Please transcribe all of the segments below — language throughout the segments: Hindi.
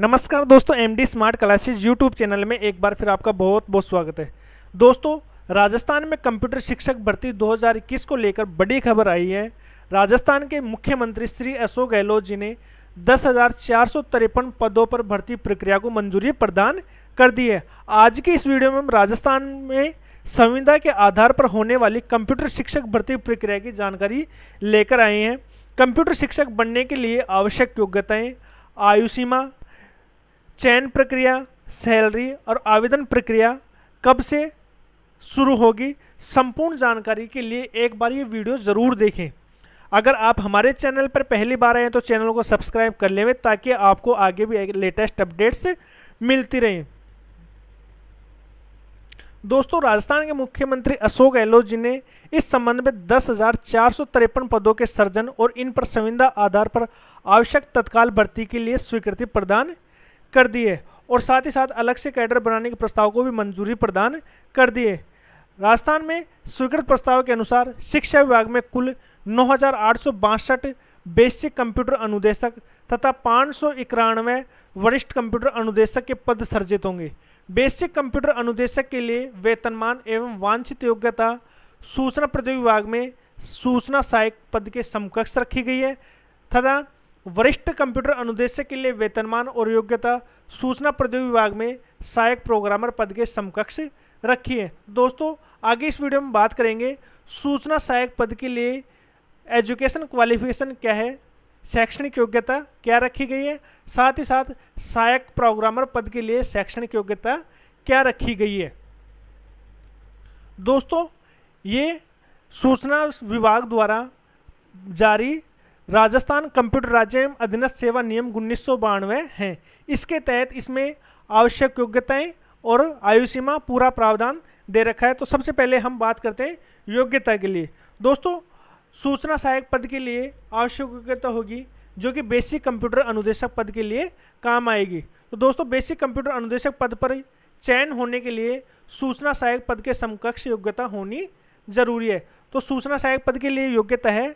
नमस्कार दोस्तों M D smart classes YouTube channel में एक बार फिर आपका बहुत बहुत स्वागत है दोस्तों राजस्थान में कंप्यूटर शिक्षक भर्ती 2021 को लेकर बड़ी खबर आई है राजस्थान के मुख्यमंत्री श्री अशोक गहलोत जी ने दस पदों पर भर्ती प्रक्रिया को मंजूरी प्रदान कर दी है आज की इस वीडियो में हम राजस्थान में संविदा के आधार पर होने वाली कंप्यूटर शिक्षक भर्ती प्रक्रिया की जानकारी लेकर आए हैं कंप्यूटर शिक्षक बनने के लिए आवश्यक योग्यताएं आयु सीमा चयन प्रक्रिया सैलरी और आवेदन प्रक्रिया कब से शुरू होगी संपूर्ण जानकारी के लिए एक बार ये वीडियो ज़रूर देखें अगर आप हमारे चैनल पर पहली बार आए हैं तो चैनल को सब्सक्राइब कर लेवें ताकि आपको आगे भी लेटेस्ट अपडेट्स मिलती रहें दोस्तों राजस्थान के मुख्यमंत्री अशोक गहलोत जी ने इस संबंध में दस पदों के सर्जन और इन पर संविदा आधार पर आवश्यक तत्काल भर्ती के लिए स्वीकृति प्रदान कर दिए और साथ ही साथ अलग से कैडर बनाने के प्रस्ताव को भी मंजूरी प्रदान कर दिए राजस्थान में स्वीकृत प्रस्ताव के अनुसार शिक्षा विभाग में कुल नौ बेसिक कंप्यूटर अनुदेशक तथा पाँच वरिष्ठ कंप्यूटर अनुदेशक के पद सर्जित होंगे बेसिक कंप्यूटर अनुदेशक के लिए वेतनमान एवं वांछित योग्यता सूचना प्रौद्योगिकी विभाग में सूचना सहायक पद के समकक्ष रखी गई है तथा वरिष्ठ कंप्यूटर अनुदेशक के लिए वेतनमान और योग्यता सूचना प्रौद्योगिकी विभाग में सहायक प्रोग्रामर पद के समकक्ष रखी है दोस्तों आगे इस वीडियो में बात करेंगे सूचना सहायक पद के लिए एजुकेशन क्वालिफिकेशन क्या है शैक्षणिक योग्यता क्या रखी गई है साथ ही साथ सहायक प्रोग्रामर पद के लिए शैक्षणिक योग्यता क्या रखी गई है दोस्तों ये सूचना विभाग द्वारा जारी राजस्थान कंप्यूटर राज्य एवं अधीनस्थ सेवा नियम उन्नीस हैं इसके तहत इसमें आवश्यक योग्यताएं और आयु सीमा पूरा प्रावधान दे रखा है तो सबसे पहले हम बात करते हैं योग्यता के लिए दोस्तों सूचना सहायक पद के लिए आवश्यक योग्यता होगी जो कि बेसिक कंप्यूटर अनुदेशक पद के लिए काम आएगी तो दोस्तों बेसिक कंप्यूटर अनुदेशक पद पर चयन होने के लिए सूचना सहायक पद के समकक्ष योग्यता होनी जरूरी है तो सूचना सहायक पद के लिए योग्यता है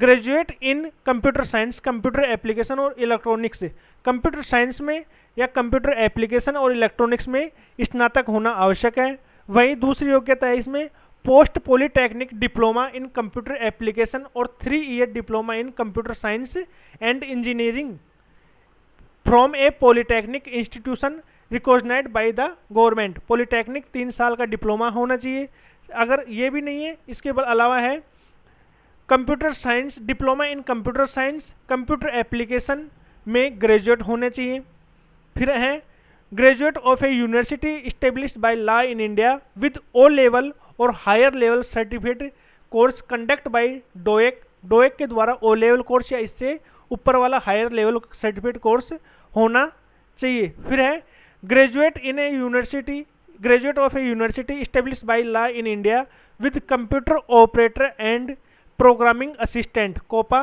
graduate in computer science computer application और इलेक्ट्रॉनिक्स से कंप्यूटर साइंस में या कंप्यूटर एप्लीकेशन और इलेक्ट्रॉनिक्स में स्नातक होना आवश्यक है वहीं दूसरी योग्यता है इसमें post polytechnic diploma in computer application और three year diploma in computer science and engineering from a polytechnic institution recognised by the government polytechnic तीन साल का डिप्लोमा होना चाहिए अगर ये भी नहीं है इसके अलावा है computer science diploma in computer science computer application में ग्रेजुएट होने चाहिए फिर है graduate of a university establish by law in India with O level और higher level certificate course conduct by DOEACC DOEACC के द्वारा ओ लेवल कोर्स या इससे ऊपर वाला हायर लेवल सर्टिफिकेट कोर्स होना चाहिए फिर है graduate in a university graduate of a university establish by law in India with computer operator and programming assistant COPA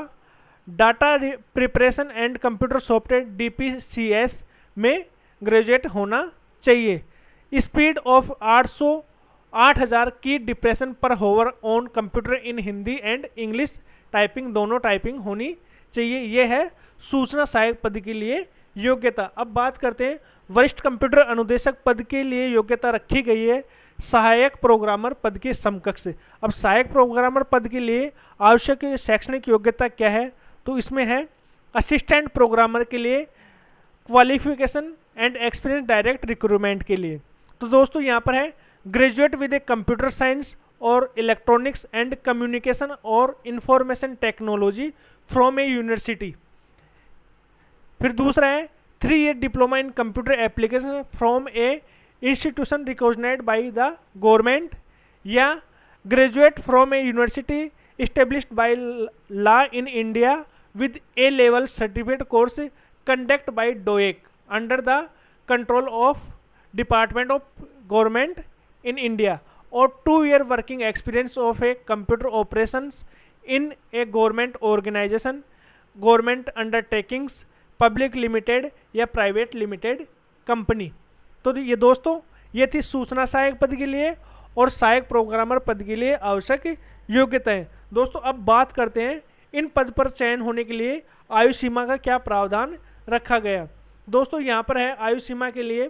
data preparation and computer software DPCS में ग्रेजुएट होना चाहिए स्पीड ऑफ 800 8000 की depression per hour on computer in Hindi and English typing दोनों टाइपिंग होनी चाहिए यह है सूचना सहायक पद के लिए योग्यता अब बात करते हैं वरिष्ठ कंप्यूटर अनुदेशक पद के लिए योग्यता रखी गई है सहायक प्रोग्रामर पद के समकक्ष अब सहायक प्रोग्रामर पद के लिए आवश्यक शैक्षणिक योग्यता क्या है तो इसमें है असिस्टेंट प्रोग्रामर के लिए qualification and experience direct recruitment के लिए तो दोस्तों यहाँ पर है graduate with a computer science और इलेक्ट्रॉनिक्स एंड कम्युनिकेशन और information technology from a university फिर दूसरा है three year diploma in computer application from a institution recognized by the government, ya graduate from a university established by law in India with A level certificate course conducted by DOEC under the control of Department of Government in India, or 2-year working experience of a computer operations in a government organization, government undertakings, public limited ya private limited company. तो ये दोस्तों ये थी सूचना सहायक पद के लिए और सहायक प्रोग्रामर पद के लिए आवश्यक योग्यताएं दोस्तों अब बात करते हैं इन पद पर चयन होने के लिए आयु सीमा का क्या प्रावधान रखा गया दोस्तों यहाँ पर है आयु सीमा के लिए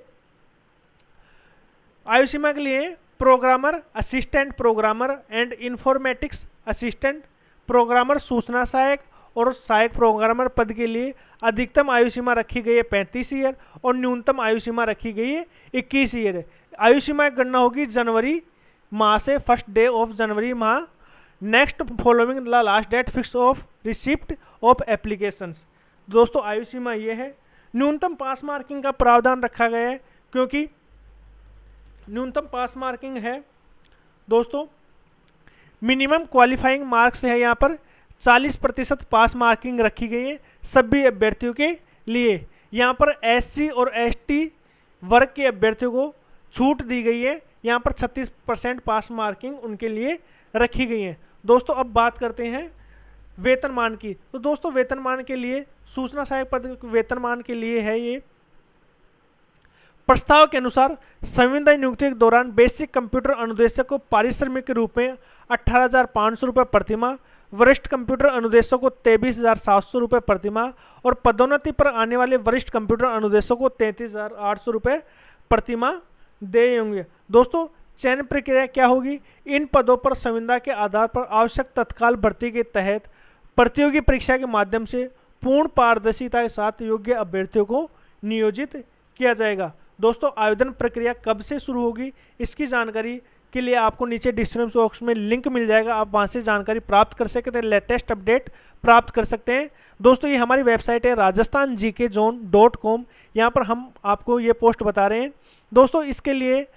आयु सीमा के लिए programmer assistant programmer and informatics assistant programmer सूचना सहायक और सहायक प्रोग्रामर पद के लिए अधिकतम आयु सीमा रखी गई है पैंतीस ईयर और न्यूनतम आयु सीमा रखी गई है इक्कीस ईयर आयु सीमा गणना होगी जनवरी माह से फर्स्ट डे ऑफ जनवरी माह next following the last date fix of receipt of applications दोस्तों आयु सीमा ये है न्यूनतम पास मार्किंग का प्रावधान रखा गया है क्योंकि न्यूनतम पास मार्किंग है दोस्तों मिनिमम क्वालिफाइंग मार्क्स है यहाँ पर 40 प्रतिशत पास मार्किंग रखी गई है सभी अभ्यर्थियों के लिए यहाँ पर एससी और एसटी वर्ग के अभ्यर्थियों को छूट दी गई है यहाँ पर 36 परसेंट पास मार्किंग उनके लिए रखी गई है दोस्तों अब बात करते हैं वेतनमान की तो दोस्तों वेतनमान के लिए सूचना सहायक पद वेतनमान के लिए है ये प्रस्ताव के अनुसार संविदा नियुक्ति के दौरान बेसिक कंप्यूटर अनुदेशक को पारिश्रमिक के रूप में अठारह हज़ार पाँच सौ रुपये प्रतिमा वरिष्ठ कंप्यूटर अनुदेशक को तेईस हज़ार सात सौ रुपये प्रतिमा और पदोन्नति पर आने वाले वरिष्ठ कंप्यूटर अनुदेशक को तैंतीस हज़ार आठ सौ रुपये प्रतिमा दे होंगे दोस्तों चयन प्रक्रिया क्या होगी इन पदों पर संविदा के आधार पर आवश्यक तत्काल भर्ती के तहत प्रतियोगी परीक्षा के माध्यम से पूर्ण पारदर्शिता के साथ योग्य अभ्यर्थियों को नियोजित किया जाएगा दोस्तों आवेदन प्रक्रिया कब से शुरू होगी इसकी जानकारी के लिए आपको नीचे डिस्क्रिप्शन बॉक्स में लिंक मिल जाएगा आप वहाँ से जानकारी प्राप्त कर सकते हैं लेटेस्ट अपडेट प्राप्त कर सकते हैं दोस्तों ये हमारी वेबसाइट है राजस्थान जी के जोन डॉट कॉम यहाँ पर हम आपको ये पोस्ट बता रहे हैं दोस्तों इसके लिए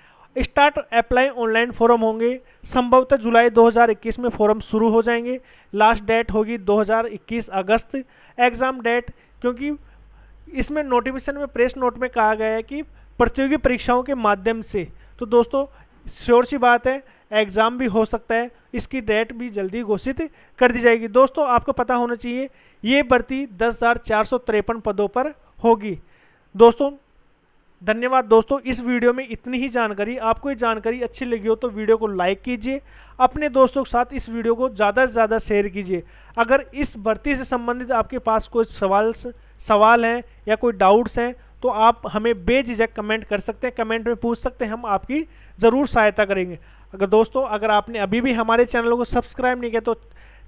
स्टार्ट अप्लाई ऑनलाइन फॉरम होंगे संभवतः जुलाई 2021 में फॉरम शुरू हो जाएंगे लास्ट डेट होगी 2021 अगस्त एग्ज़ाम डेट क्योंकि इसमें नोटिफिकेशन में प्रेस नोट में कहा गया है कि प्रतियोगी परीक्षाओं के माध्यम से तो दोस्तों श्योर सी बात है एग्ज़ाम भी हो सकता है इसकी डेट भी जल्दी घोषित कर दी जाएगी दोस्तों आपको पता होना चाहिए ये भर्ती दस पदों पर होगी दोस्तों धन्यवाद दोस्तों इस वीडियो में इतनी ही जानकारी आपको ये जानकारी अच्छी लगी हो तो वीडियो को लाइक कीजिए अपने दोस्तों के साथ इस वीडियो को ज़्यादा से ज़्यादा शेयर कीजिए अगर इस भर्ती से संबंधित आपके पास कोई सवाल सवाल हैं या कोई डाउट्स हैं तो आप हमें बेझिझक कमेंट कर सकते हैं कमेंट में पूछ सकते हैं हम आपकी ज़रूर सहायता करेंगे अगर दोस्तों अगर आपने अभी भी हमारे चैनल को सब्सक्राइब नहीं किया तो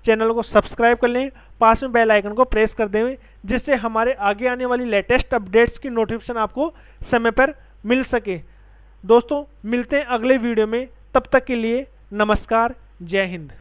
चैनल को सब्सक्राइब कर लें पास में बेल आइकन को प्रेस कर दें जिससे हमारे आगे आने वाली लेटेस्ट अपडेट्स की नोटिफिकेशन आपको समय पर मिल सके दोस्तों मिलते हैं अगले वीडियो में तब तक के लिए नमस्कार जय हिंद